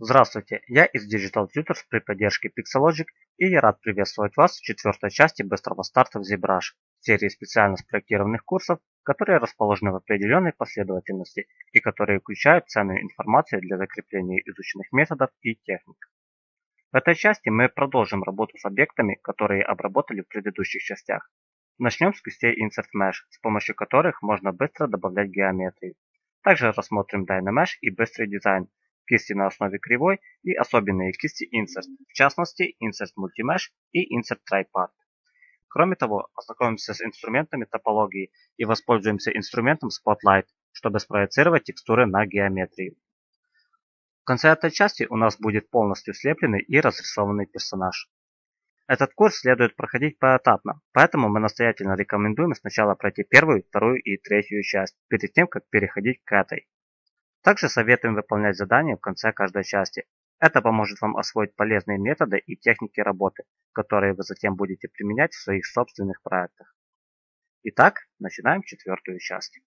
Здравствуйте, я из Digital Tutors при поддержке Pixelogic и я рад приветствовать вас в четвертой части быстрого старта в ZBrush, серии специально спроектированных курсов, которые расположены в определенной последовательности и которые включают ценную информацию для закрепления изученных методов и техник. В этой части мы продолжим работу с объектами, которые обработали в предыдущих частях. Начнем с кистей Insert Mesh, с помощью которых можно быстро добавлять геометрию. Также рассмотрим Dynamesh и быстрый дизайн, кисти на основе кривой и особенные кисти Insert, в частности Insert Multimesh и Insert Tripart. Кроме того, ознакомимся с инструментами топологии и воспользуемся инструментом Spotlight, чтобы спроецировать текстуры на геометрию. В конце этой части у нас будет полностью слепленный и разрисованный персонаж. Этот курс следует проходить поэтапно, поэтому мы настоятельно рекомендуем сначала пройти первую, вторую и третью часть, перед тем, как переходить к этой. Также советуем выполнять задания в конце каждой части. Это поможет вам освоить полезные методы и техники работы, которые вы затем будете применять в своих собственных проектах. Итак, начинаем четвертую часть.